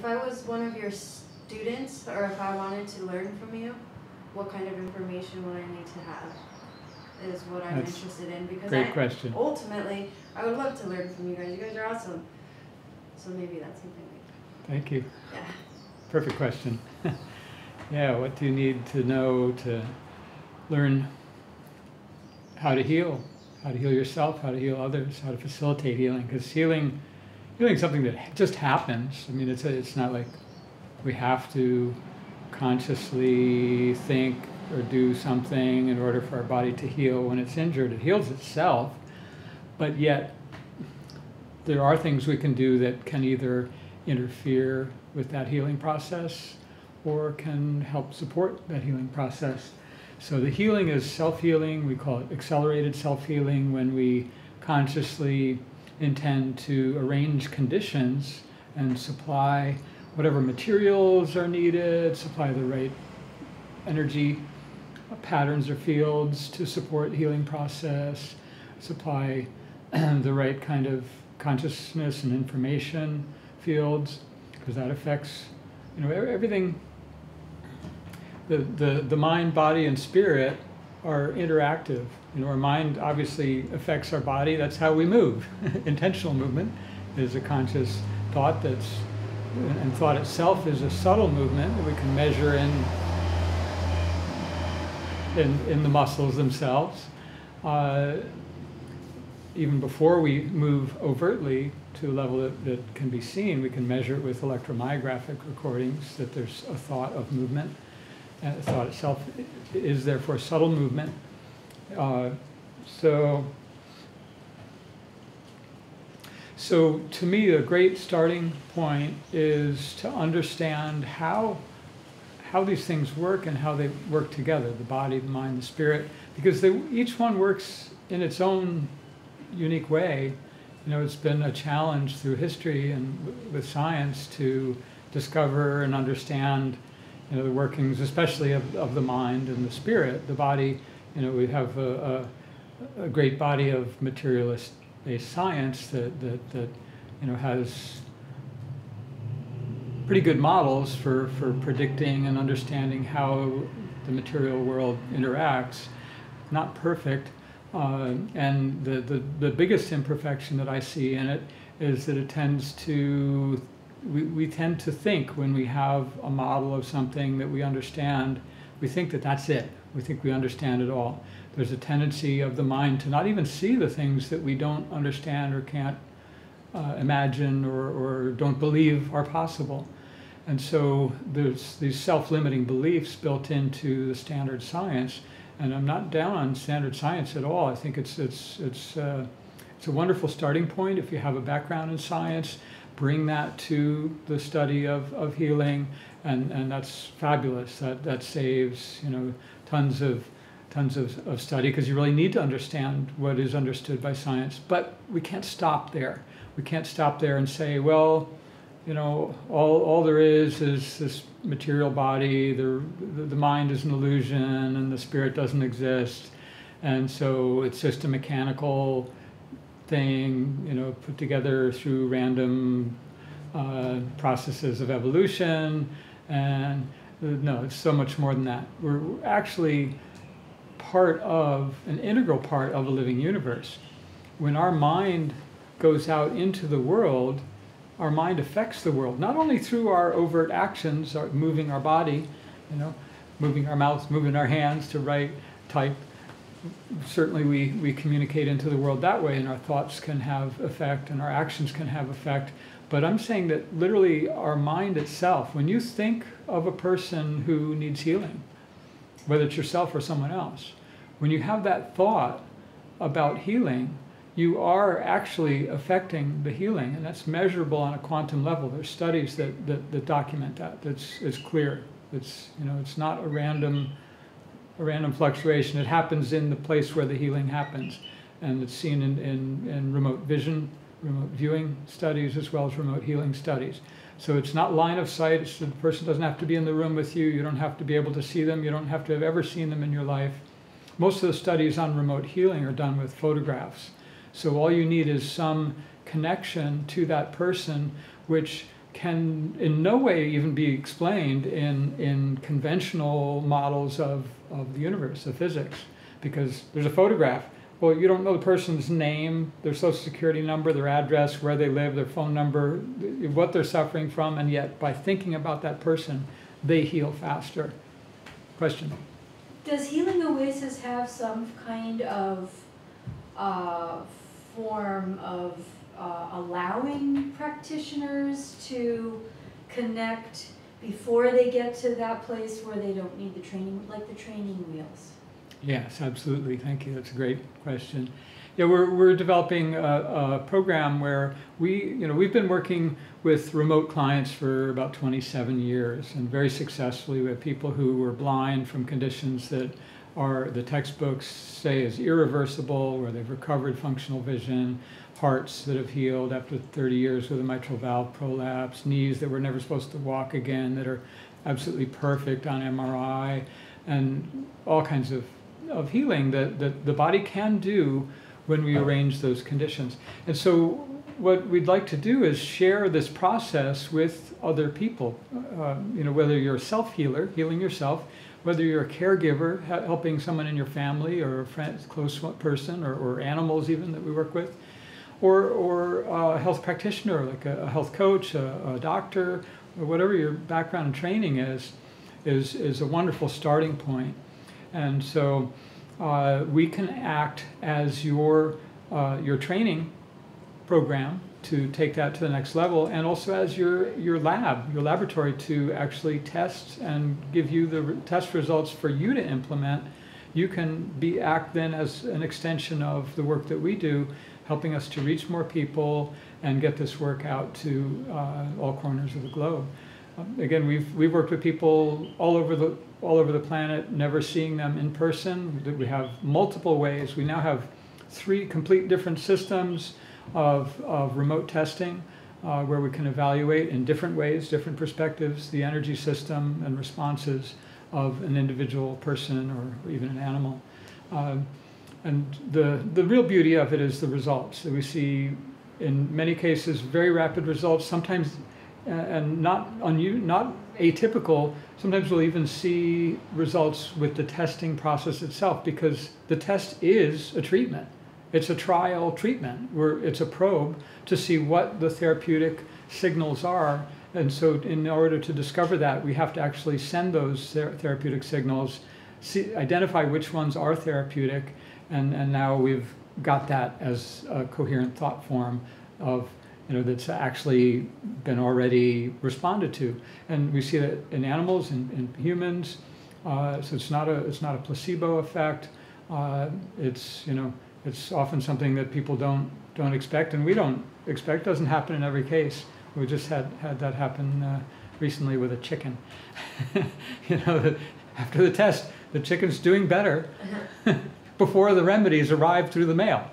If I was one of your students, or if I wanted to learn from you, what kind of information would I need to have? Is what I'm That's interested in because Great I, question. ultimately I would love to learn from you guys. You guys are awesome. So maybe that's something. We, Thank you. yeah. Perfect question. yeah, what do you need to know to learn how to heal, how to heal yourself, how to heal others, how to facilitate healing? Because healing, is something that just happens. I mean, it's a, it's not like we have to consciously think or do something in order for our body to heal when it's injured. It heals itself, but yet there are things we can do that can either interfere with that healing process or can help support that healing process. So the healing is self healing. We call it accelerated self healing when we consciously intend to arrange conditions and supply whatever materials are needed, supply the right energy patterns or fields to support healing process, supply the right kind of consciousness and information fields, because that affects, you know, everything. The, the, the mind, body, and spirit are interactive. You know, our mind obviously affects our body. That's how we move. Intentional movement is a conscious thought that's, and thought itself is a subtle movement that we can measure in in, in the muscles themselves. Uh, even before we move overtly to a level that, that can be seen, we can measure it with electromyographic recordings that there's a thought of movement. And the thought itself is therefore subtle movement. Uh, so, so to me, a great starting point is to understand how how these things work and how they work together the body, the mind, the spirit because they, each one works in its own unique way. You know, it's been a challenge through history and with science to discover and understand, you know, the workings, especially of, of the mind and the spirit. The body, you know, we have a, a, a great body of materialist-based science that, that, that, you know, has pretty good models for, for predicting and understanding how the material world interacts. Not perfect. Uh, and the, the, the biggest imperfection that I see in it is that it tends to, we, we tend to think when we have a model of something that we understand, we think that that's it. We think we understand it all. There's a tendency of the mind to not even see the things that we don't understand or can't uh, imagine or, or don't believe are possible. And so there's these self-limiting beliefs built into the standard science. And I'm not down on standard science at all. I think it's, it's, it's, uh, it's a wonderful starting point if you have a background in science. Bring that to the study of, of healing, and, and that's fabulous. That, that saves you know tons of tons of, of study because you really need to understand what is understood by science. But we can't stop there. We can't stop there and say, well, you know, all, all there is is this material body, the, the mind is an illusion, and the spirit doesn't exist. And so it's just a mechanical thing, you know, put together through random uh, processes of evolution. And Uh, no, it's so much more than that. We're actually part of, an integral part of a living universe. When our mind goes out into the world, our mind affects the world, not only through our overt actions, our, moving our body, you know, moving our mouth, moving our hands to write, type. Certainly we, we communicate into the world that way and our thoughts can have effect and our actions can have effect. But I'm saying that literally our mind itself, when you think of a person who needs healing, whether it's yourself or someone else, when you have that thought about healing, you are actually affecting the healing, and that's measurable on a quantum level. There's studies that, that, that document that. That's it's clear. It's you know it's not a random a random fluctuation. It happens in the place where the healing happens, and it's seen in, in, in remote vision, remote viewing studies, as well as remote healing studies. So it's not line of sight. the person doesn't have to be in the room with you. You don't have to be able to see them. You don't have to have ever seen them in your life. Most of the studies on remote healing are done with photographs so all you need is some connection to that person which can in no way even be explained in, in conventional models of, of the universe, of physics, because there's a photograph. Well, you don't know the person's name, their social security number, their address, where they live, their phone number, what they're suffering from, and yet by thinking about that person, they heal faster. Question? Does Healing Oasis have some kind of uh, form of uh, allowing practitioners to connect before they get to that place where they don't need the training, like the training wheels? Yes, absolutely. Thank you. That's a great question. Yeah, we're, we're developing a, a program where we, you know, we've been working with remote clients for about 27 years and very successfully with people who were blind from conditions that are the textbooks say is irreversible, where they've recovered functional vision, hearts that have healed after 30 years with a mitral valve prolapse, knees that were never supposed to walk again that are absolutely perfect on MRI, and all kinds of, of healing that, that the body can do when we arrange those conditions. And so what we'd like to do is share this process with other people. Uh, you know, whether you're a self-healer, healing yourself, whether you're a caregiver, helping someone in your family or a friend, close person, or, or animals even that we work with, or, or a health practitioner, like a, a health coach, a, a, doctor, or whatever your background and training is, is, is a wonderful starting point. And so uh, we can act as your, uh, your training program to take that to the next level and also as your, your lab, your laboratory to actually test and give you the test results for you to implement. You can be act then as an extension of the work that we do helping us to reach more people and get this work out to uh, all corners of the globe. Again, we've, we've worked with people all over, the, all over the planet, never seeing them in person. We have multiple ways. We now have three complete different systems of, of remote testing uh, where we can evaluate in different ways, different perspectives, the energy system and responses of an individual person or even an animal. Um, and the, the real beauty of it is the results. that We see, in many cases, very rapid results, sometimes, and not, unu- not atypical. Sometimes we'll even see results with the testing process itself because the test is a treatment. It's a trial treatment where it's a probe to see what the therapeutic signals are. And so, in order to discover that, we have to actually send those ther- therapeutic signals, see, identify which ones are therapeutic, and, and now we've got that as a coherent thought form of you know that's actually been already responded to. And we see that in animals and in, in, humans uh, so it's not a it's not a placebo effect. Uh, it's you know it's often something that people don't don't expect and we don't expect doesn't happen in every case. We just had had that happen uh, recently with a chicken. You know after the test the chicken's doing better before the remedies arrive through the mail.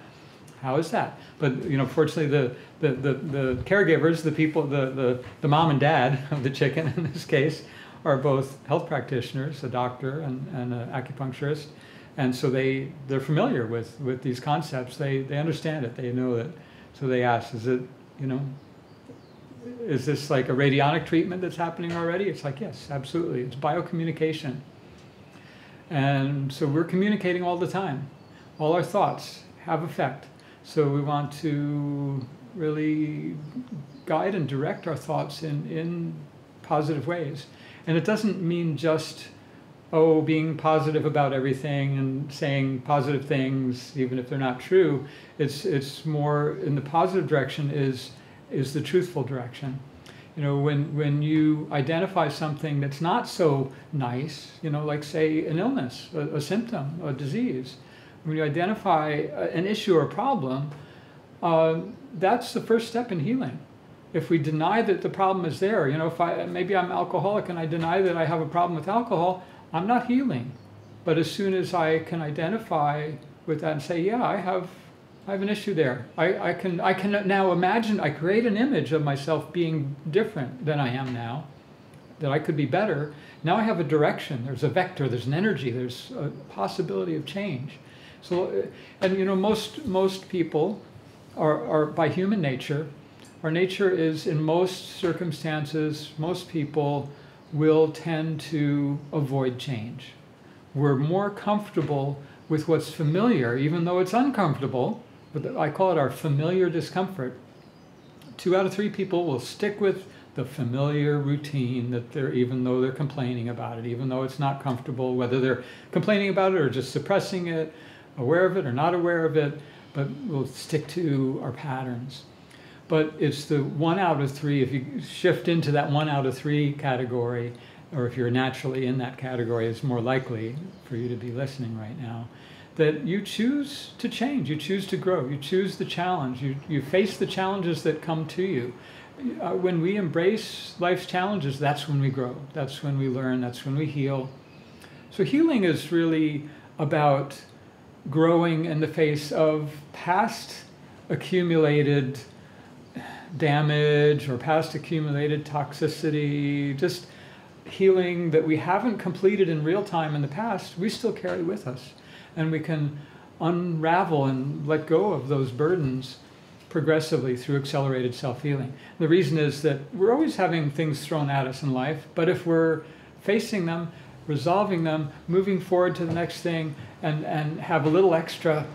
How is that? But you know, fortunately, the the, the, the caregivers, the people, the, the, the mom and dad of the chicken in this case, are both health practitioners, a doctor and, an acupuncturist, and so they they're familiar with, with these concepts. They they understand it. They know that. So they ask, is it you know, is this like a radionic treatment that's happening already? It's like yes, absolutely. It's biocommunication. And so we're communicating all the time. All our thoughts have effect. So we want to really guide and direct our thoughts in, in positive ways. And it doesn't mean just, oh, being positive about everything and saying positive things, even if they're not true. It's, it's more in the positive direction is, is the truthful direction you know, when, when you identify something that's not so nice, you know, like say an illness, a, a symptom, a disease, when you identify an issue or a problem, uh, that's the first step in healing. If we deny that the problem is there, you know, if I maybe I'm alcoholic and I deny that I have a problem with alcohol, I'm not healing. But as soon as I can identify with that and say, yeah, I have I have an issue there. I, I, can, I can now imagine, I create an image of myself being different than I am now, that I could be better. Now I have a direction, there's a vector, there's an energy, there's a possibility of change. So, uh, and you know, most, most people are, are by human nature, Our nature is, in most circumstances, most people will tend to avoid change. We're more comfortable with what's familiar, even though it's uncomfortable. But I call it our familiar discomfort. Two out of three people will stick with the familiar routine that they're, even though they're complaining about it, even though it's not comfortable, whether they're complaining about it or just suppressing it, aware of it or not aware of it, but we'll stick to our patterns. But it's the one out of three, if you shift into that one out of three category, or if you're naturally in that category, it's more likely for you to be listening right now, that you choose to change, you choose to grow, you choose the challenge, you, you face the challenges that come to you. Uh, when we embrace life's challenges, that's when we grow, that's when we learn, that's when we heal. So healing is really about growing in the face of past accumulated damage or past accumulated toxicity, just healing that we haven't completed in real time in the past, we still carry with us. And we can unravel and let go of those burdens progressively through accelerated self healing. The reason is that we're always having things thrown at us in life, but if we're facing them, resolving them, moving forward to the next thing, and, and have a little extra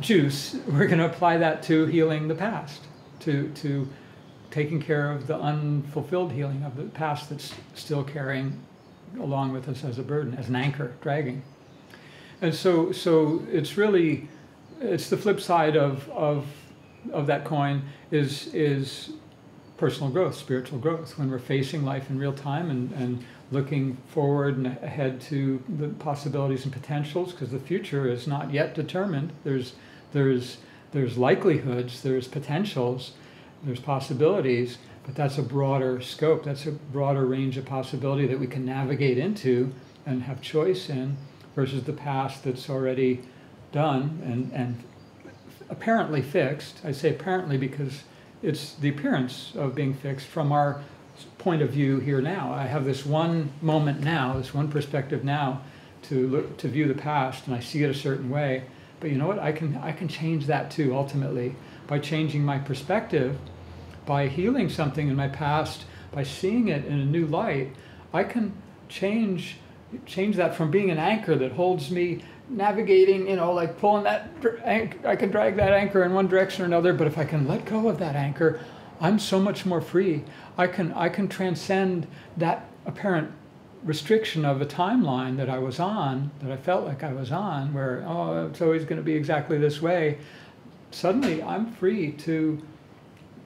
juice, we're going to apply that to healing the past, to, to taking care of the unfulfilled healing of the past that's still carrying along with us as a burden, as an anchor, dragging. And so, so it's really, it's the flip side of, of, of that coin is, is personal growth, spiritual growth. When we're facing life in real time and, and looking forward and ahead to the possibilities and potentials, because the future is not yet determined. There's, there's, there's likelihoods, there's potentials, there's possibilities, but that's a broader scope. That's a broader range of possibility that we can navigate into and have choice in versus the past that's already done and, and apparently fixed. I say apparently because it's the appearance of being fixed from our point of view here now. I have this one moment now, this one perspective now to look to view the past and I see it a certain way. But you know what? I can I can change that too ultimately by changing my perspective, by healing something in my past, by seeing it in a new light. I can change change that from being an anchor that holds me navigating, you know, like pulling that I can drag that anchor in one direction or another, but if I can let go of that anchor, I'm so much more free. I can I can transcend that apparent restriction of a timeline that I was on, that I felt like I was on, where oh it's always going to be exactly this way. Suddenly, I'm free to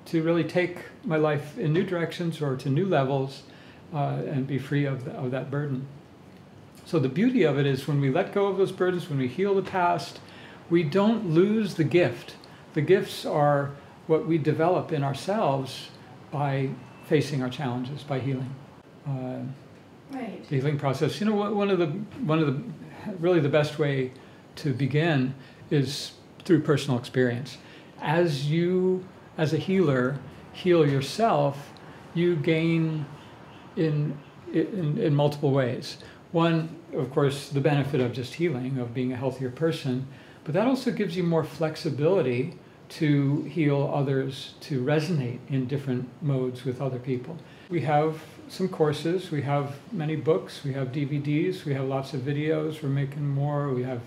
to really take my life in new directions or to new levels, uh, and be free of the, of that burden. So the beauty of it is when we let go of those burdens, when we heal the past, we don't lose the gift. The gifts are what we develop in ourselves by facing our challenges, by healing. Uh, right. The healing process. You know, one of the one of the really the best way to begin is through personal experience. As you, as a healer, heal yourself, you gain in in, in multiple ways. One, of course, the benefit of just healing, of being a healthier person, but that also gives you more flexibility to heal others, to resonate in different modes with other people. We have some courses, we have many books, we have DVDs, we have lots of videos, we're making more, we have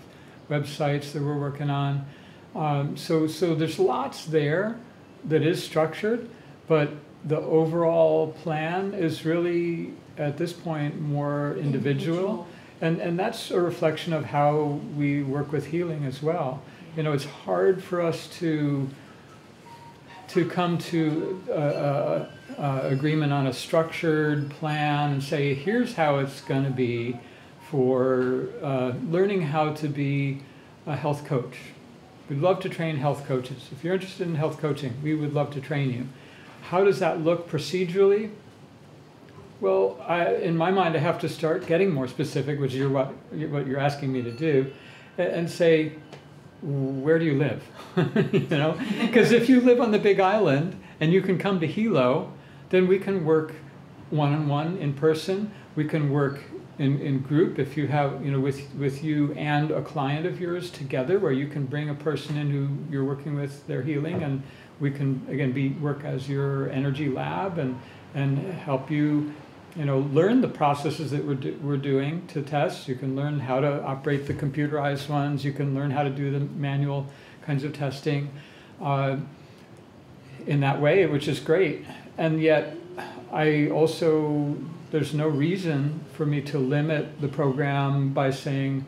websites that we're working on. Um, so, so there's lots there that is structured, but the overall plan is really, at this point, more individual. individual. And, and that's a reflection of how we work with healing as well you know, it's hard for us to to come to a, a, a agreement on a structured plan and say, here's how it's going to be for uh, learning how to be a health coach. We'd love to train health coaches. If you're interested in health coaching, we would love to train you. How does that look procedurally? Well, I, in my mind, I have to start getting more specific, which is what, what you're asking me to do, and say, where do you live? you know, because if you live on the Big Island and you can come to Hilo, then we can work one on one in person. We can work in, in group if you have you know with with you and a client of yours together, where you can bring a person in who you're working with their healing, and we can again be work as your energy lab and and help you you know learn the processes that we're, do, we're doing to test. You can learn how to operate the computerized ones. You can learn how to do the manual kinds of testing uh, in that way which is great. And yet i also there's no reason for me to limit the program by saying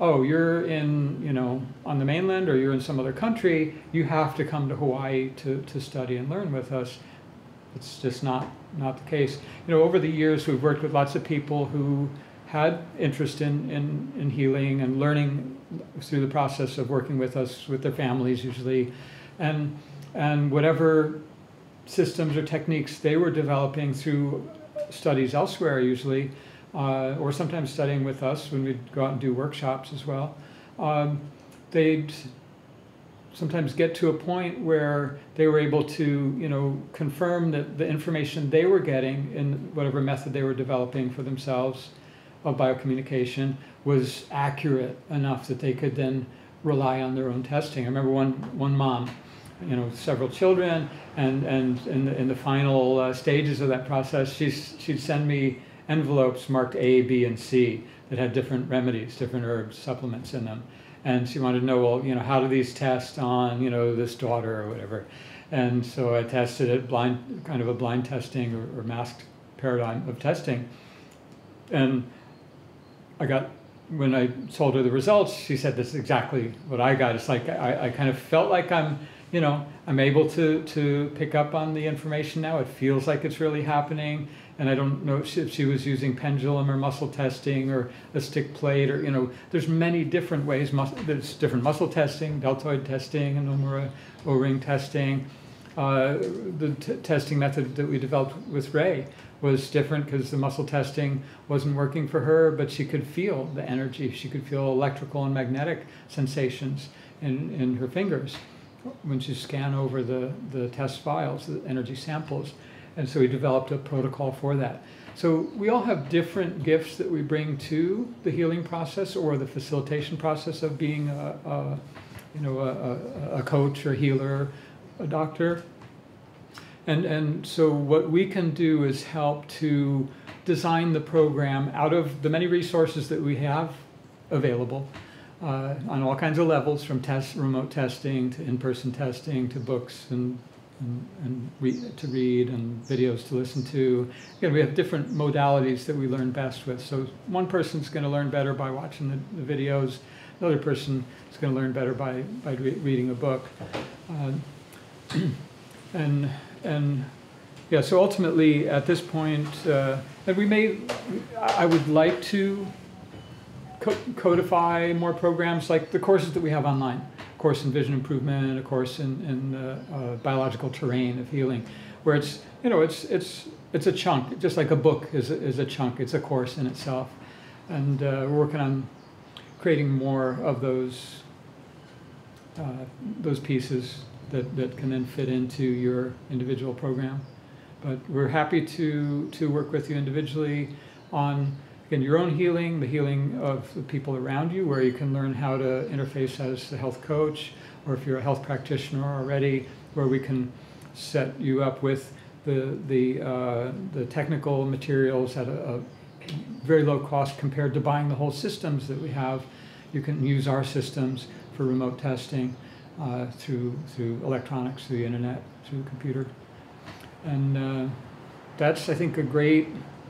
oh, you're in, you know, on the mainland or you're in some other country, you have to come to Hawaii to, to study and learn with us. It's just not, not the case. You know, over the years, we've worked with lots of people who had interest in, in, in healing and learning through the process of working with us, with their families usually. And, and whatever systems or techniques they were developing through studies elsewhere usually, uh, or sometimes studying with us when we'd go out and do workshops as well, um, they'd sometimes get to a point where they were able to, you know, confirm that the information they were getting in whatever method they were developing for themselves of biocommunication was accurate enough that they could then rely on their own testing. I remember one one mom, you know, several children, and and in the, in the final uh, stages of that process, she's she'd send me envelopes marked A, B, and C that had different remedies, different herbs, supplements in them. And she wanted to know, well, you know, how do these test on, you know, this daughter or whatever. And so I tested it, blind, kind of a blind testing or, or masked paradigm of testing. And I got, when I told her the results, she said, this is exactly what I got. It's like I, I kind of felt like I'm, you know, I'm able to, to pick up on the information now. It feels like it's really happening and I don't know if she was using pendulum or muscle testing or a stick plate or you know there's many different ways there's different muscle testing deltoid testing and O-ring testing. Uh, the testing method that we developed with Ray was different because the muscle testing wasn't working for her but she could feel the energy. She could feel electrical and magnetic sensations in, in her fingers when she scanned over the, the test files the energy samples and so we developed a protocol for that. So we all have different gifts that we bring to the healing process or the facilitation process of being a, a you know, a, a, coach or healer, a doctor. And, and so what we can do is help to design the program out of the many resources that we have available uh, on all kinds of levels, from test, remote testing to in-person testing to books and and, and re- to read and videos to listen to. Again, we have different modalities that we learn best with. So one person's going to learn better by watching the, the videos. Another person is going to learn better by, by re- reading a book. Uh, and and yeah, so ultimately at this point, uh, and we may, I would like to co- codify more programs like the courses that we have online course in vision improvement, a course in, in uh, uh, biological terrain of healing, where it's you know it's it's it's a chunk, just like a book is a, is a chunk. It's a course in itself, and uh, we're working on creating more of those uh, those pieces that, that can then fit into your individual program. But we're happy to to work with you individually on your own healing, the healing of the people around you, where you can learn how to interface as a health coach, or if you're a health practitioner already, where we can set you up with the the uh, the technical materials at a, a, very low cost compared to buying the whole systems that we have. You can use our systems for remote testing uh, through through electronics, through the internet, through the computer, and uh, that's I think a great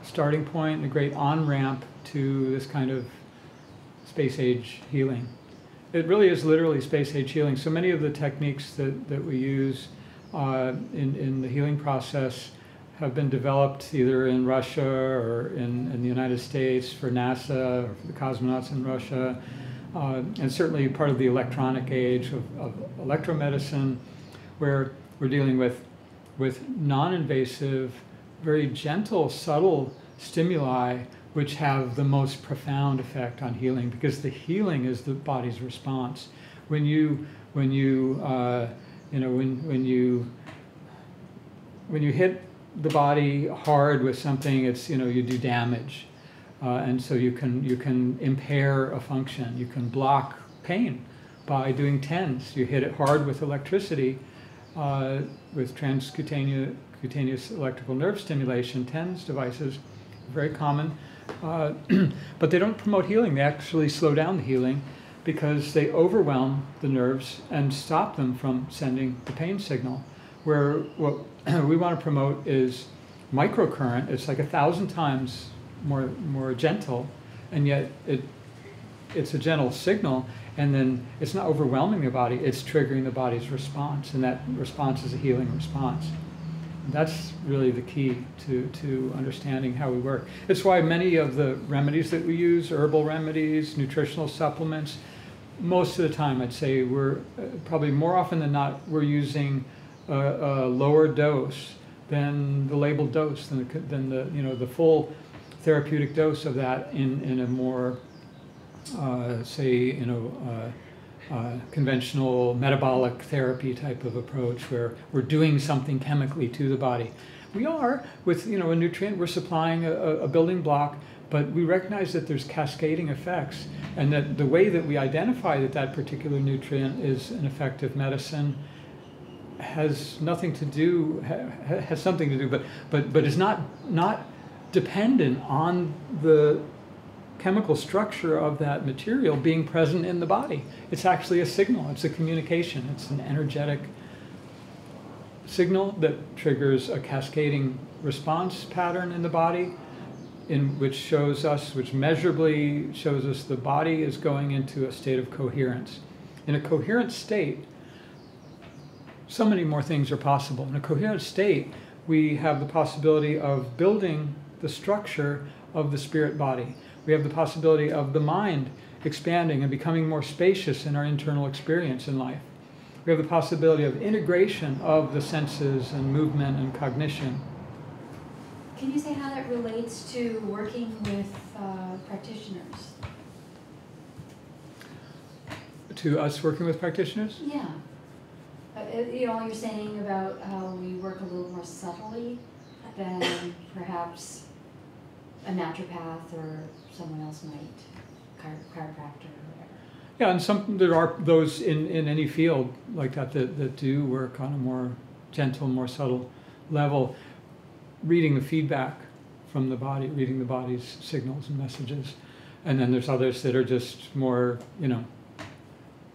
starting point and a great on ramp to this kind of space age healing. It really is literally space age healing. So many of the techniques that, that we use uh, in, in the healing process have been developed either in Russia or in, in the United States for NASA or for the cosmonauts in Russia, uh, and certainly part of the electronic age of, of electromedicine, where we're dealing with, with non invasive very gentle, subtle stimuli which have the most profound effect on healing because the healing is the body's response. When you, when you, uh, you know, when, when you, when you hit the body hard with something, it's, you know, you do damage. Uh, and so you can, you can impair a function. You can block pain by doing TENS. You hit it hard with electricity, uh, with transcutaneous cutaneous electrical nerve stimulation, TENS devices, very common. Uh, but they don't promote healing, they actually slow down the healing because they overwhelm the nerves and stop them from sending the pain signal. Where what we want to promote is microcurrent, it's like a thousand times more, more gentle, and yet it, it's a gentle signal, and then it's not overwhelming the body, it's triggering the body's response, and that response is a healing response. That's really the key to, to understanding how we work. It's why many of the remedies that we use, herbal remedies, nutritional supplements, most of the time I'd say we're probably more often than not, we're using a, a lower dose than the labeled dose, than the, than the, you know, the full therapeutic dose of that in, in a more, uh, say, you know, uh, uh, conventional metabolic therapy type of approach where we're doing something chemically to the body. We are with you know a nutrient. We're supplying a, a building block, but we recognize that there's cascading effects, and that the way that we identify that that particular nutrient is an effective medicine has nothing to do ha, has something to do, but but but is not not dependent on the chemical structure of that material being present in the body. It's actually a signal, it's a communication, it's an energetic signal that triggers a cascading response pattern in the body in which shows us which measurably shows us the body is going into a state of coherence. In a coherent state so many more things are possible. In a coherent state we have the possibility of building the structure of the spirit body we have the possibility of the mind expanding and becoming more spacious in our internal experience in life. We have the possibility of integration of the senses and movement and cognition. Can you say how that relates to working with uh, practitioners? To us working with practitioners? Yeah. Uh, you know, you're saying about how we work a little more subtly than perhaps a naturopath or someone else might, chiro- chiropractor or whatever. Yeah, and some there are those in, in any field like that, that that do work on a more gentle, more subtle level, reading the feedback from the body, reading the body's signals and messages. And then there's others that are just more, you know,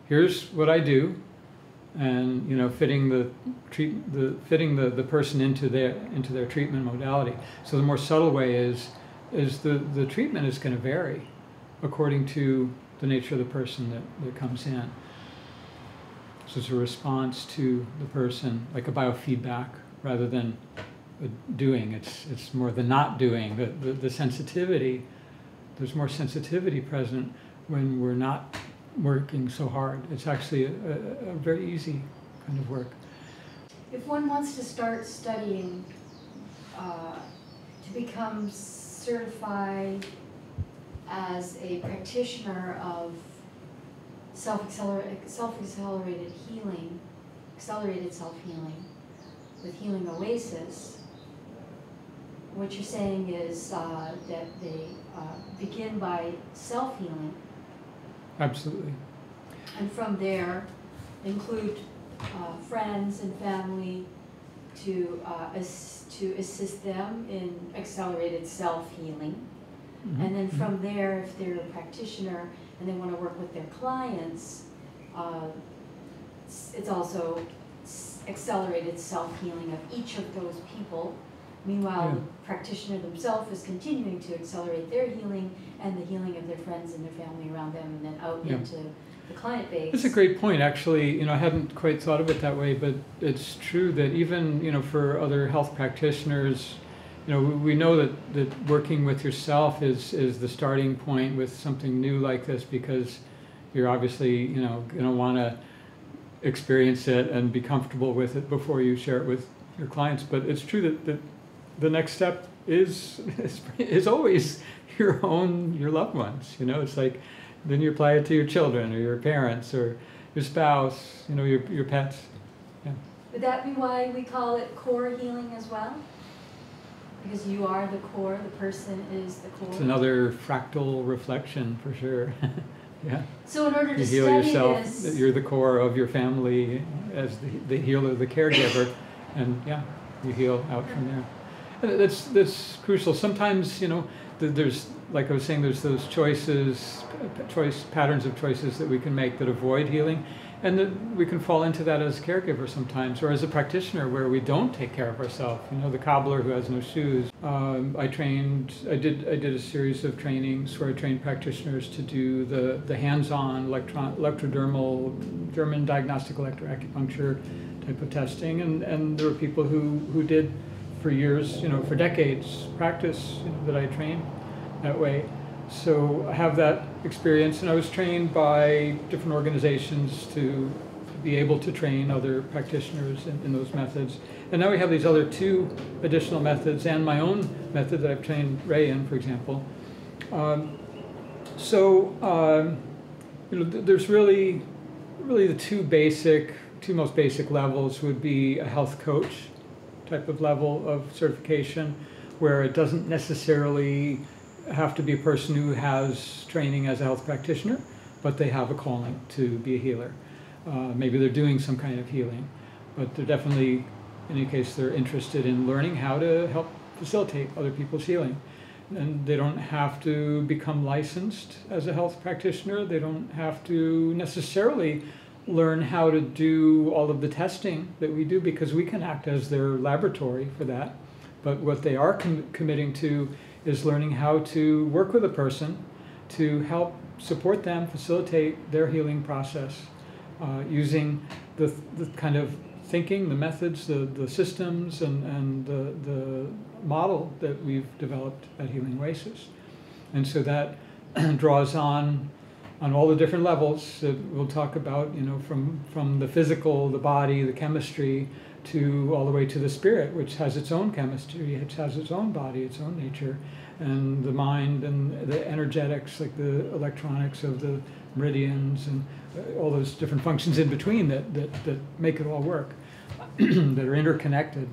here's what I do, and you know, fitting the treat the fitting the, the person into their into their treatment modality. So the more subtle way is is the, the treatment is going to vary according to the nature of the person that, that comes in. So it's a response to the person, like a biofeedback, rather than doing. It's, it's more the not doing, the, the, the sensitivity. There's more sensitivity present when we're not working so hard. It's actually a, a, a very easy kind of work. If one wants to start studying uh, to become certified as a practitioner of self-accelerated, self-accelerated healing, accelerated self-healing with Healing Oasis, what you're saying is uh, that they uh, begin by self-healing Absolutely. and from there include uh, friends and family to, uh, to assist them in accelerated self-healing. Mhm. And then from there, if they're a practitioner and they want to work with their clients, uh, it's also accelerated self-healing of each of those people. Meanwhile, Yeah. the practitioner themselves is continuing to accelerate their healing and the healing of their friends and their family around them, and then out Yeah. into the client base. That's a great point, actually. You know, I hadn't quite thought of it that way, but it's true that even you know for other health practitioners, you know, we, know that, that working with yourself is is the starting point with something new like this because you're obviously you know going to want to experience it and be comfortable with it before you share it with your clients. But it's true that, that the next step is, is is always your own your loved ones. You know, it's like then you apply it to your children or your parents or your spouse, you know, your, your pets. Would that be why we call it core healing as well? Because you are the core, the person is the core. It's another fractal reflection for sure. Yeah. So in order to You heal study yourself. this, You're the core of your family as the, the healer, the caregiver, and yeah, you heal out from hmm. there. And that's that's crucial. Sometimes you know there's like I was saying, there's those choices, choice patterns of choices that we can make that avoid healing, and that we can fall into that as a caregiver sometimes, or as a practitioner where we don't take care of ourselves. You know, the cobbler who has no shoes. Um, I trained, I did, I did a series of trainings where I trained practitioners to do the, the hands-on electron, electrodermal German diagnostic electroacupuncture type of testing, and, and there were people who, who did for years, you know, for decades practice you know, that I trained that way. So I have that experience, and I was trained by different organizations to be able to train other practitioners in, in those methods. And now we have these other two additional methods, and my own method that I've trained Ray in, for example. Um, so um, you know, th- there's really, really the two basic, two most basic levels would be a health coach type of level of certification, where it doesn't necessarily have to be a person who has training as a health practitioner, but they have a calling to be a healer. Uh, maybe they're doing some kind of healing, but they're definitely, in any case, they're interested in learning how to help facilitate other people's healing. And they don't have to become licensed as a health practitioner. They don't have to necessarily learn how to do all of the testing that we do because we can act as their laboratory for that. But what they are com- committing to is learning how to work with a person to help support them, facilitate their healing process uh, using the, the kind of thinking, the methods, the, the systems, and, and the, the model that we've developed at Healing Oasis. And so that draws on on all the different levels that we'll talk about, you know, from, from the physical, the body, the chemistry, to all the way to the spirit, which has its own chemistry, it has its own body, its own nature, and the mind and the energetics, like the electronics of the meridians and uh, all those different functions in between that, that, that make it all work, that are interconnected.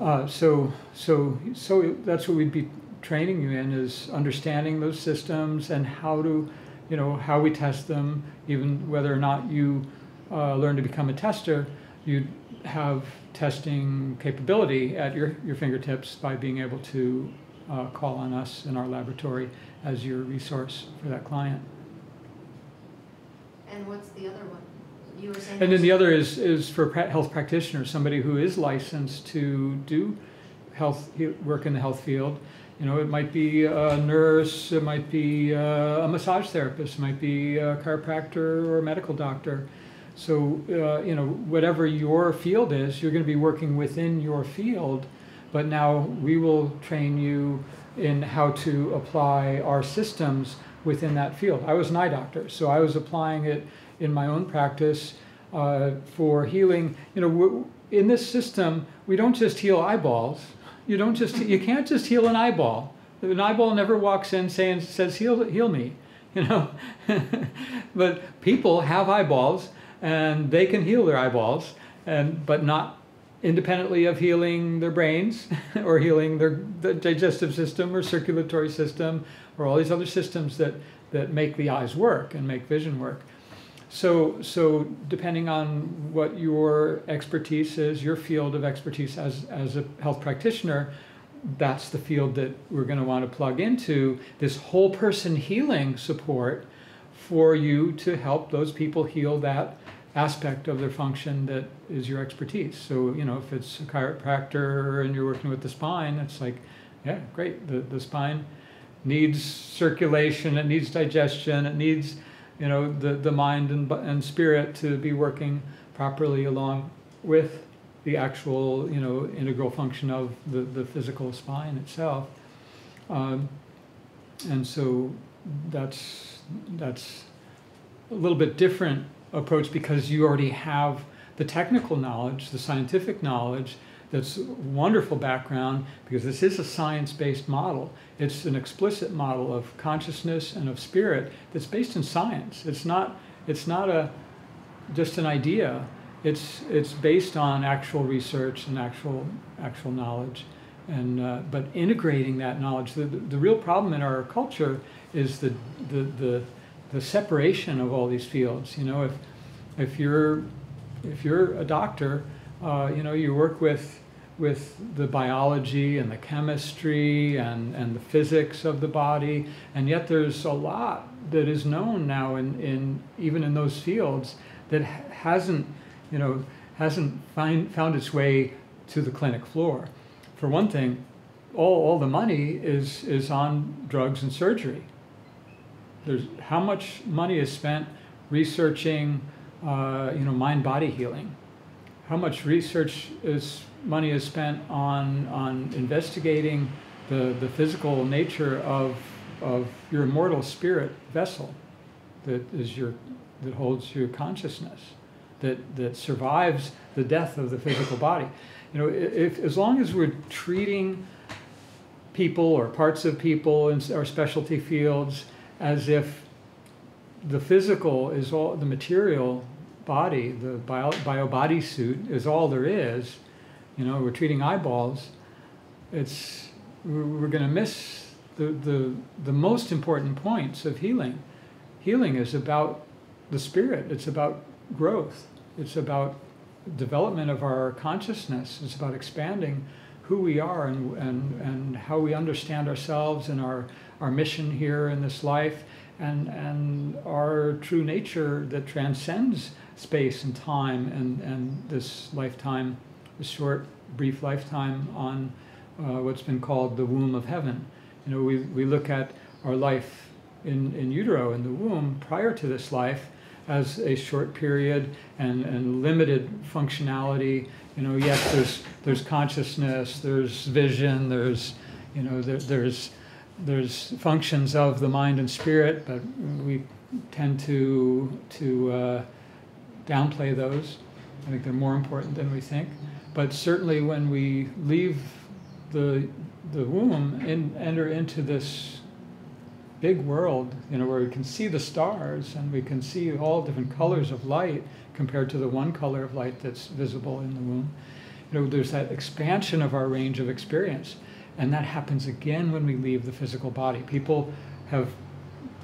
Uh, so, so, so that's what we'd be training you in is understanding those systems and how to, you know, how we test them, even whether or not you uh, learn to become a tester, you have testing capability at your, your fingertips by being able to uh, call on us in our laboratory as your resource for that client. And what's the other one? You were saying. And then the other is, is for health practitioners, somebody who is licensed to do health, work in the health field. You know, it might be a nurse, it might be uh, a massage therapist, it might be a chiropractor or a medical doctor. So, uh, you know, whatever your field is, you're going to be working within your field, but now we will train you in how to apply our systems within that field. I was an eye doctor, so I was applying it in my own practice uh, for healing. You know, in this system, we don't just heal eyeballs. You don't just you can't just heal an eyeball. An eyeball never walks in saying says heal heal me, you know. but people have eyeballs and they can heal their eyeballs and but not independently of healing their brains or healing their the digestive system or circulatory system or all these other systems that that make the eyes work and make vision work. So, so depending on what your expertise is, your field of expertise as, as a health practitioner, that's the field that we're going to want to plug into this whole person healing support for you to help those people heal that aspect of their function that is your expertise. So, you know, if it's a chiropractor and you're working with the spine, it's like, yeah, great. The, the spine needs circulation, it needs digestion, it needs you know the, the mind and, and spirit to be working properly along with the actual you know integral function of the, the physical spine itself um, and so that's that's a little bit different approach because you already have the technical knowledge the scientific knowledge that's wonderful background because this is a science-based model. It's an explicit model of consciousness and of spirit that's based in science. It's not it's not a just an idea. It's it's based on actual research and actual actual knowledge, and uh, but integrating that knowledge. The, the, the real problem in our culture is the the the the separation of all these fields. You know, if if you're if you're a doctor, uh, you know, you work with with the biology and the chemistry and, and the physics of the body, and yet there's a lot that is known now in, in even in those fields that hasn't, you know, hasn't find, found its way to the clinic floor. For one thing, all, all the money is, is on drugs and surgery. There's how much money is spent researching, uh, you know, mind-body healing. How much research is money is spent on on investigating the the physical nature of of your immortal spirit vessel that is your that holds your consciousness that that survives the death of the physical body you know if as long as we're treating people or parts of people in our specialty fields as if the physical is all the material body the bio, bio body suit is all there is. You know we're treating eyeballs. It's we're, we're going to miss the, the the most important points of healing. Healing is about the spirit. It's about growth. It's about development of our consciousness. It's about expanding who we are and, and, and how we understand ourselves and our, our mission here in this life and, and our true nature that transcends space and time and, and this lifetime a short, brief lifetime on uh, what's been called the womb of heaven. You know, we, we look at our life in, in utero, in the womb, prior to this life, as a short period and, and limited functionality. You know, yes, there's, there's consciousness, there's vision, there's, you know, there, there's, there's functions of the mind and spirit, but we tend to, to uh, downplay those. I think they're more important than we think. But certainly when we leave the, the womb and enter into this big world, you know, where we can see the stars and we can see all different colors of light compared to the one color of light that's visible in the womb. You know, there's that expansion of our range of experience. And that happens again when we leave the physical body. People have,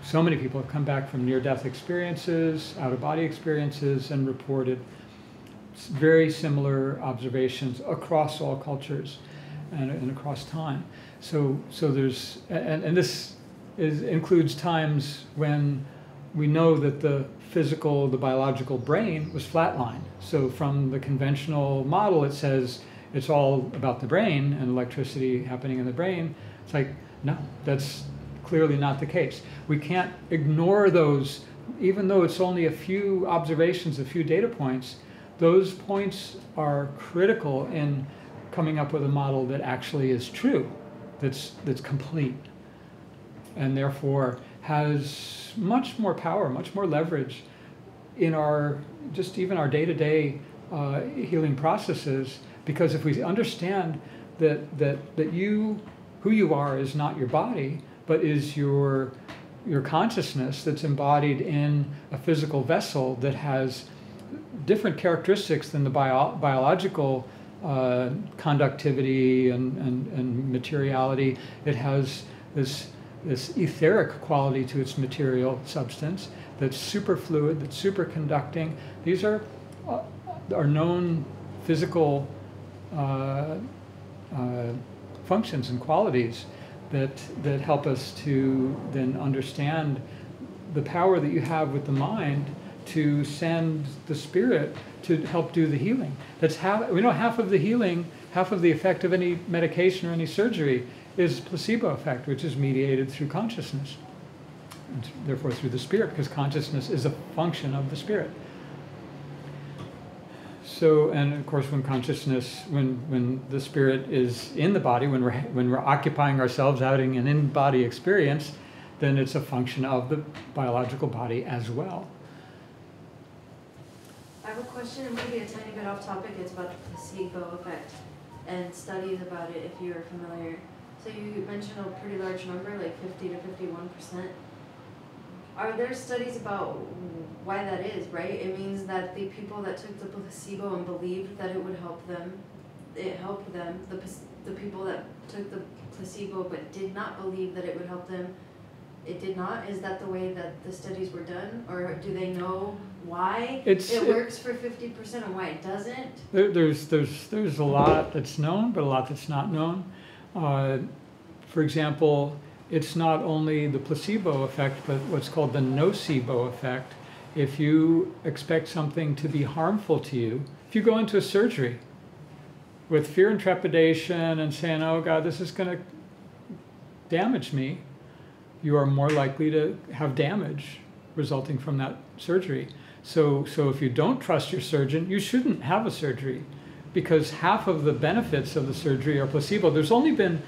so many people have come back from near death experiences, out of body experiences, and reported very similar observations across all cultures and, and across time. So, so there's, and, and this is, includes times when we know that the physical, the biological brain was flatlined. So from the conventional model, it says it's all about the brain and electricity happening in the brain. It's like, no, that's clearly not the case. We can't ignore those, even though it's only a few observations, a few data points, those points are critical in coming up with a model that actually is true, that's, that's complete, and therefore has much more power, much more leverage in our, just even our day-to-day uh, healing processes, because if we understand that, that, that you, who you are is not your body, but is your, your consciousness that's embodied in a physical vessel that has different characteristics than the bio biological uh, conductivity and, and, and materiality. It has this, this etheric quality to its material substance that's superfluid, that's superconducting. These are, uh, are known physical Uh, uh, functions and qualities that, that help us to then understand the power that you have with the mind to send the spirit to help do the healing. That's half, we know half of the healing, half of the effect of any medication or any surgery is placebo effect, which is mediated through consciousness, and therefore through the spirit, because consciousness is a function of the spirit. So, and of course, when consciousness, when when the spirit is in the body, when we're when we're occupying ourselves, having an in-body experience, then it's a function of the biological body as well. I have a question, it might be a tiny bit off topic, it's about the placebo effect and studies about it, if you're familiar. So you mentioned a pretty large number, like fifty to fifty-one percent. Are there studies about why that is, right? It means that the people that took the placebo and believed that it would help them, it helped them. The, the people that took the placebo but did not believe that it would help them, it did not? Is that the way that the studies were done? Or do they know why It's- it works for fifty percent and why it doesn't? There, there's, there's, there's a lot that's known, but a lot that's not known. Uh, for example, it's not only the placebo effect, but what's called the nocebo effect. If you expect something to be harmful to you, if you go into a surgery with fear and trepidation and saying, oh God, this is going to damage me, you are more likely to have damage resulting from that surgery. So, so if you don't trust your surgeon, you shouldn't have a surgery because half of the benefits of the surgery are placebo. There's only been,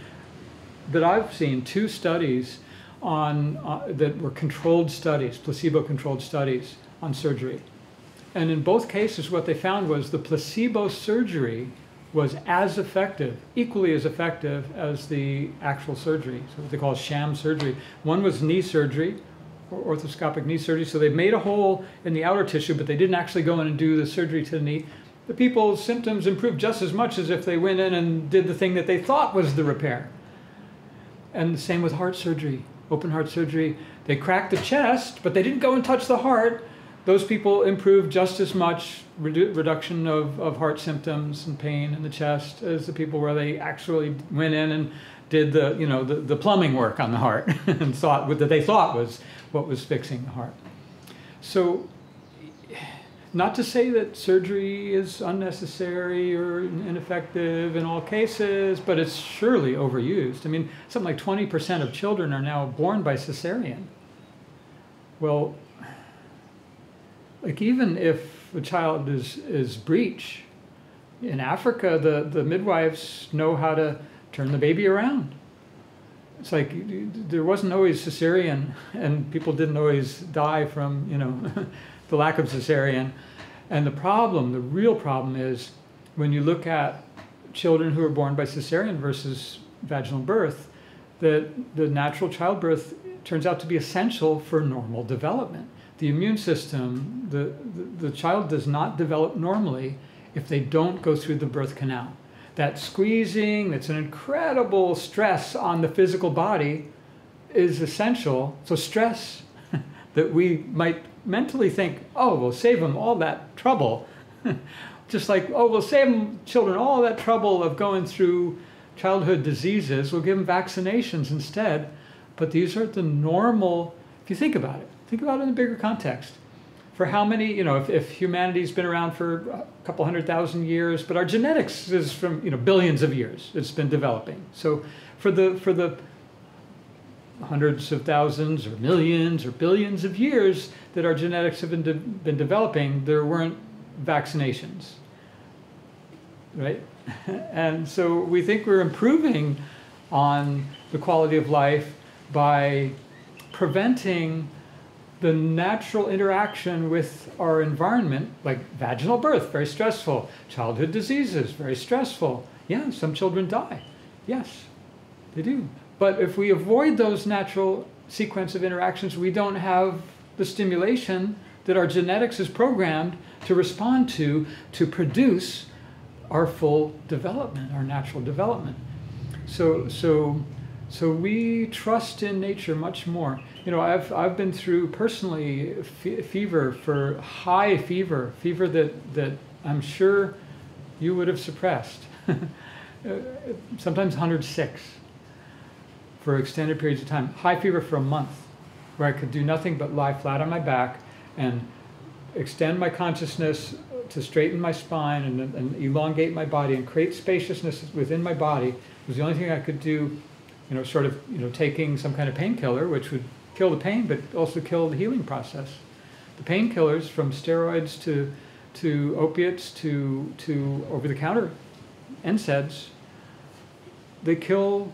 that I've seen, two studies on, uh, that were controlled studies, placebo controlled studies on surgery. And in both cases, what they found was the placebo surgery was as effective, equally as effective as the actual surgery. So what they call sham surgery. One was knee surgery, or orthoscopic knee surgery. So they made a hole in the outer tissue, but they didn't actually go in and do the surgery to the knee. The people's symptoms improved just as much as if they went in and did the thing that they thought was the repair. And the same with heart surgery, open heart surgery. They cracked the chest, but they didn't go and touch the heart. Those people improved just as much redu- reduction of, of heart symptoms and pain in the chest as the people where they actually went in and did the you know the, the plumbing work on the heart and thought that they thought was what was fixing the heart. So not to say that surgery is unnecessary or ineffective in all cases, but it's surely overused. I mean, something like 20% of children are now born by cesarean. Well, like even if a child is, is breech, in Africa, the, the midwives know how to turn the baby around. It's like there wasn't always cesarean, and people didn't always die from, you know, the lack of cesarean. And the problem, the real problem is when you look at children who are born by cesarean versus vaginal birth, that the natural childbirth turns out to be essential for normal development. The immune system, the, the, the child does not develop normally if they don't go through the birth canal. That squeezing, that's an incredible stress on the physical body, is essential. So, stress that we might mentally think, oh, we'll save them all that trouble. Just like, oh, we'll save them, children all that trouble of going through childhood diseases, we'll give them vaccinations instead. But these are the normal, if you think about it, think about it in a bigger context. For how many, you know, if, if humanity's been around for a couple hundred thousand years, but our genetics is from, you know, billions of years, it's been developing. So for the, for the hundreds of thousands or millions or billions of years that our genetics have been, de- been developing, there weren't vaccinations. Right? and so we think we're improving on the quality of life by preventing the natural interaction with our environment, like vaginal birth, very stressful, childhood diseases, very stressful. Yeah, some children die. Yes, they do. But if we avoid those natural sequence of interactions, we don't have the stimulation that our genetics is programmed to respond to to produce our full development, our natural development. So, so, so we trust in nature much more. You know, I've, I've been through personally fe- fever for high fever, fever that, that I'm sure you would have suppressed. Uh, sometimes 106 for extended periods of time. High fever for a month, where I could do nothing but lie flat on my back and extend my consciousness to straighten my spine and, and elongate my body and create spaciousness within my body was the only thing I could do, you know, sort of, you know, taking some kind of painkiller, which would kill the pain, but also kill the healing process. The painkillers, from steroids to, to opiates to, to over-the-counter NSAIDs, they kill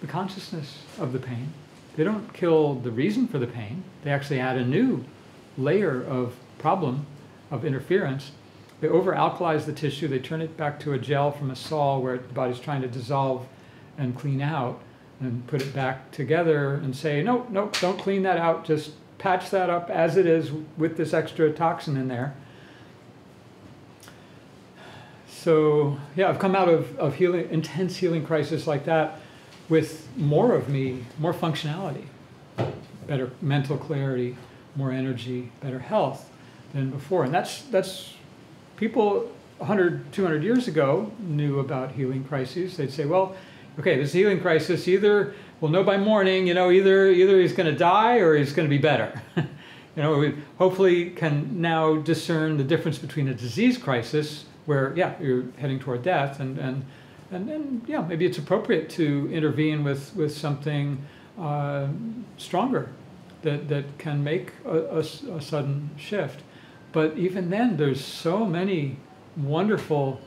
the consciousness of the pain. They don't kill the reason for the pain. They actually add a new layer of problem, of interference. They over alkalize the tissue, they turn it back to a gel from a sol where the body's trying to dissolve and clean out, and put it back together and say, no, no, don't clean that out, just patch that up as it is with this extra toxin in there. So, yeah, I've come out of, of healing, intense healing crisis like that with more of me, more functionality. better mental clarity, more energy, better health than before. And that's, that's people 100, 200 years ago knew about healing crises. They'd say, well, okay, this healing crisis, either we'll know by morning, you know, either, either he's going to die or he's going to be better. you know, we hopefully can now discern the difference between a disease crisis where, yeah, you're heading toward death and, and, and, then yeah, maybe it's appropriate to intervene with, with something uh, stronger that, that can make a, a, a sudden shift. But even then, there's so many wonderful,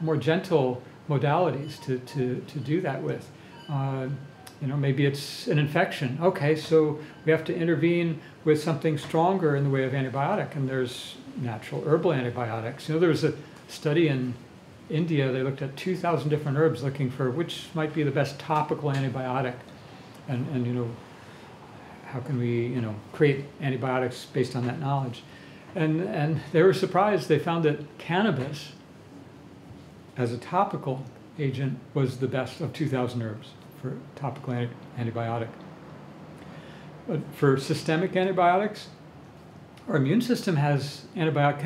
more gentle modalities to, to, to do that with. Uh, you know, maybe it's an infection. Okay, so we have to intervene with something stronger in the way of antibiotic, and there's natural herbal antibiotics. You know, there was a study in India, they looked at 2,000 different herbs looking for which might be the best topical antibiotic. And, and you know, how can we, you know, create antibiotics based on that knowledge? And, and they were surprised. They found that cannabis, as a topical agent, was the best of 2,000 herbs for topical anti- antibiotic. But for systemic antibiotics, our immune system has antibiotic,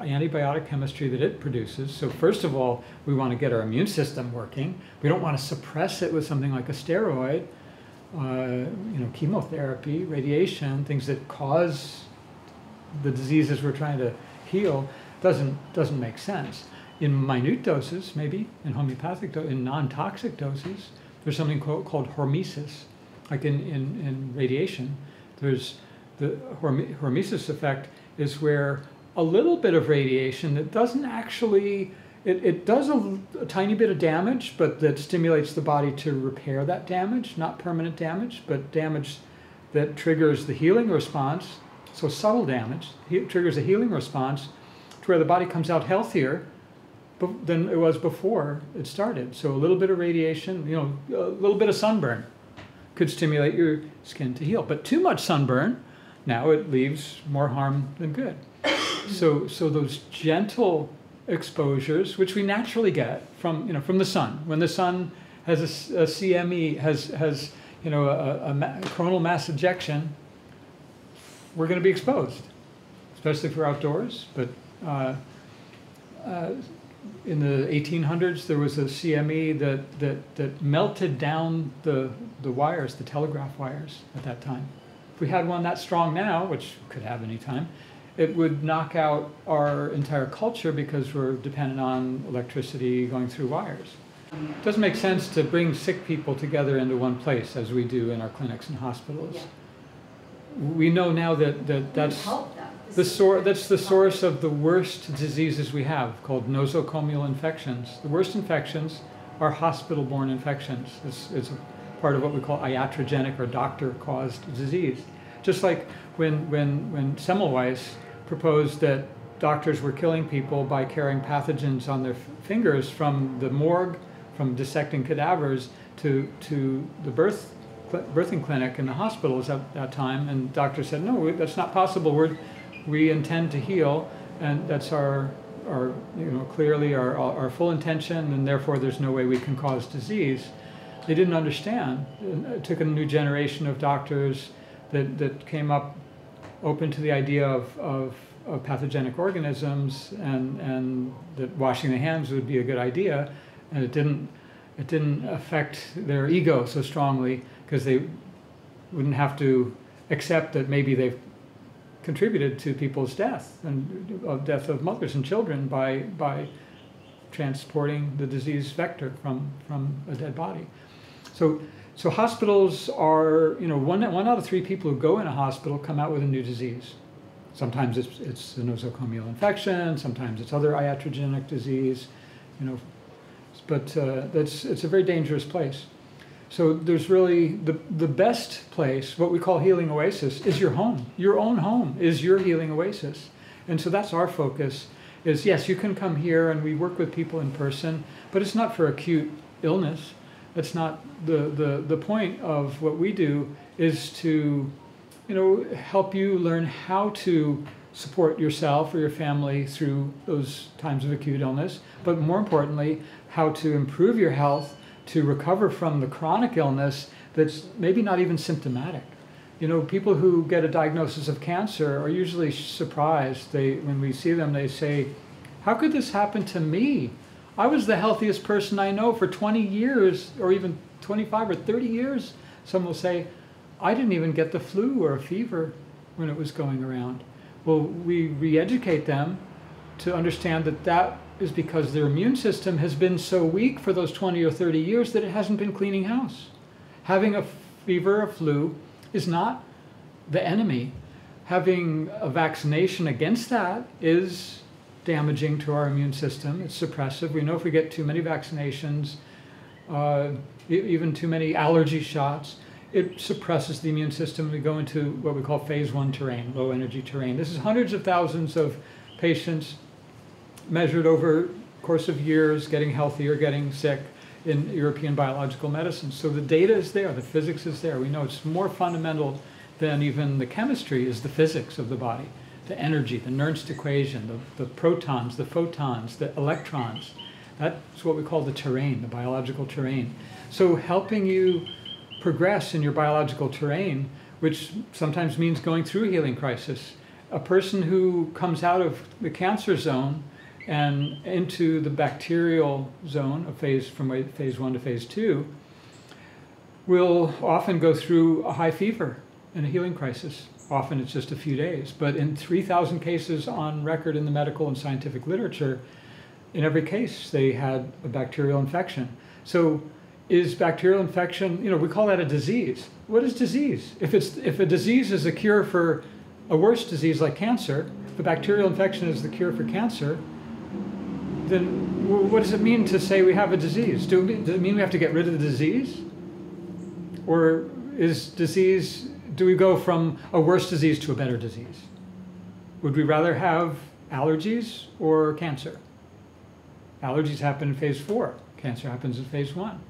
antibiotic chemistry that it produces. So first of all, we want to get our immune system working. We don't want to suppress it with something like a steroid, uh, you know, chemotherapy, radiation, things that cause the diseases we're trying to heal doesn't doesn't make sense. In minute doses, maybe in homeopathic do- in non-toxic doses, there's something called, called hormesis, like in, in, in radiation. There's the horme- hormesis effect is where a little bit of radiation that doesn't actually it, it does a, a tiny bit of damage, but that stimulates the body to repair that damage, not permanent damage, but damage that triggers the healing response so subtle damage triggers a healing response to where the body comes out healthier than it was before it started. So a little bit of radiation, you know, a little bit of sunburn could stimulate your skin to heal. But too much sunburn, now it leaves more harm than good. So so those gentle exposures, which we naturally get from you know from the sun, when the sun has a, a CME has has you know a, a, coronal mass ejection we're going to be exposed, especially if we're outdoors. But uh, uh, in the 1800s, there was a CME that, that, that melted down the, the wires, the telegraph wires at that time. If we had one that strong now, which could have any time, it would knock out our entire culture because we're dependent on electricity going through wires. It doesn't make sense to bring sick people together into one place as we do in our clinics and hospitals. Yeah we know now that, that that's the sor- that's the source of the worst diseases we have called nosocomial infections. The worst infections are hospital-borne infections. It's, it's part of what we call iatrogenic or doctor-caused disease. Just like when, when, when Semmelweis proposed that doctors were killing people by carrying pathogens on their fingers from the morgue, from dissecting cadavers to, to the birth birthing clinic in the hospitals at that time, and doctors said, no, that's not possible. We're, we intend to heal, and that's our, our you know, clearly our, our full intention, and therefore there's no way we can cause disease. They didn't understand. It took a new generation of doctors that, that came up open to the idea of, of, of pathogenic organisms and, and that washing the hands would be a good idea, and it didn't, it didn't affect their ego so strongly because they wouldn't have to accept that maybe they've contributed to people's death and of death of mothers and children by by transporting the disease vector from from a dead body. So so hospitals are you know one one out of three people who go in a hospital come out with a new disease. Sometimes it's it's a nosocomial infection. Sometimes it's other iatrogenic disease. You know, but uh, that's it's a very dangerous place. So there's really the, the best place, what we call healing oasis, is your home. Your own home is your healing oasis. And so that's our focus is yes, you can come here and we work with people in person, but it's not for acute illness. That's not the, the, the point of what we do is to, you know, help you learn how to support yourself or your family through those times of acute illness, but more importantly, how to improve your health to recover from the chronic illness that's maybe not even symptomatic. You know, people who get a diagnosis of cancer are usually surprised. They, when we see them, they say, "How could this happen to me? I was the healthiest person I know for 20 years, or even 25 or 30 years." Some will say, "I didn't even get the flu or a fever when it was going around." Well, we re-educate them to understand that that is because their immune system has been so weak for those 20 or 30 years that it hasn't been cleaning house. Having a fever, a flu, is not the enemy. Having a vaccination against that is damaging to our immune system. It's suppressive. We know if we get too many vaccinations, uh, even too many allergy shots, it suppresses the immune system. We go into what we call phase one terrain, low energy terrain. This is hundreds of thousands of patients measured over course of years, getting healthier, getting sick in European biological medicine. So the data is there, the physics is there. We know it's more fundamental than even the chemistry is the physics of the body, the energy, the Nernst equation, the, the protons, the photons, the electrons. That's what we call the terrain, the biological terrain. So helping you progress in your biological terrain, which sometimes means going through a healing crisis. A person who comes out of the cancer zone and into the bacterial zone of phase from phase one to phase two will often go through a high fever and a healing crisis. Often it's just a few days, but in 3,000 cases on record in the medical and scientific literature, in every case they had a bacterial infection. So is bacterial infection, you know, we call that a disease. What is disease? If it's if a disease is a cure for a worse disease like cancer, if a bacterial infection is the cure for cancer, then what does it mean to say we have a disease? Do does it mean we have to get rid of the disease? Or is disease, do we go from a worse disease to a better disease? Would we rather have allergies or cancer? Allergies happen in phase four, cancer happens in phase one.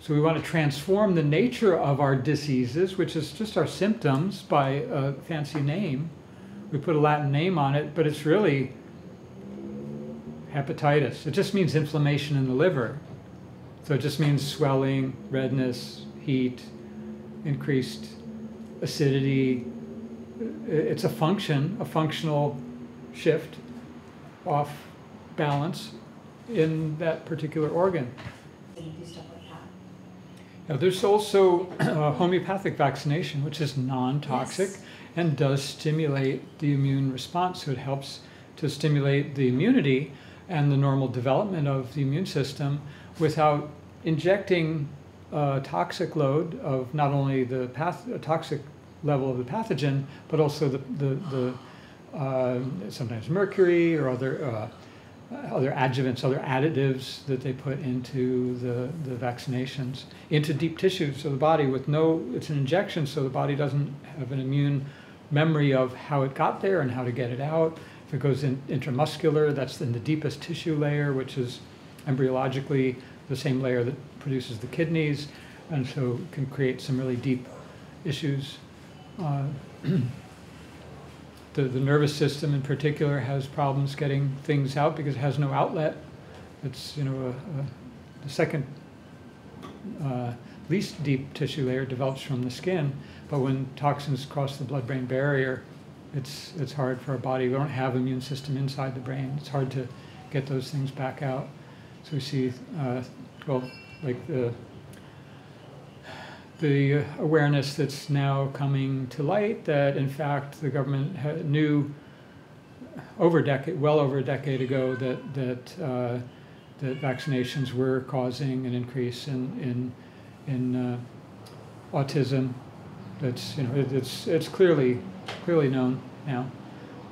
So we want to transform the nature of our diseases, which is just our symptoms by a fancy name. We put a Latin name on it, but it's really hepatitis. It just means inflammation in the liver. So it just means swelling, redness, heat, increased acidity. It's a function, a functional shift off balance in that particular organ. Now, there's also homeopathic vaccination, which is non toxic yes. and does stimulate the immune response. So it helps to stimulate the immunity and the normal development of the immune system without injecting a toxic load of not only the path, toxic level of the pathogen, but also the, the, the uh, sometimes mercury or other, uh, other adjuvants, other additives that they put into the, the vaccinations, into deep tissues of the body with no, it's an injection so the body doesn't have an immune memory of how it got there and how to get it out. If it goes in intramuscular, that's in the deepest tissue layer, which is embryologically the same layer that produces the kidneys, and so can create some really deep issues. Uh, the, the nervous system in particular has problems getting things out because it has no outlet. It's, you know, a, a, the second uh, least deep tissue layer develops from the skin, but when toxins cross the blood-brain barrier, it's, it's hard for our body. We don't have immune system inside the brain. It's hard to get those things back out. So we see, uh, well, like the the awareness that's now coming to light that in fact the government knew over decade, well over a decade ago, that that uh, that vaccinations were causing an increase in in in uh, autism. That's you know it, it's it's clearly clearly known now,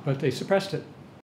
but they suppressed it.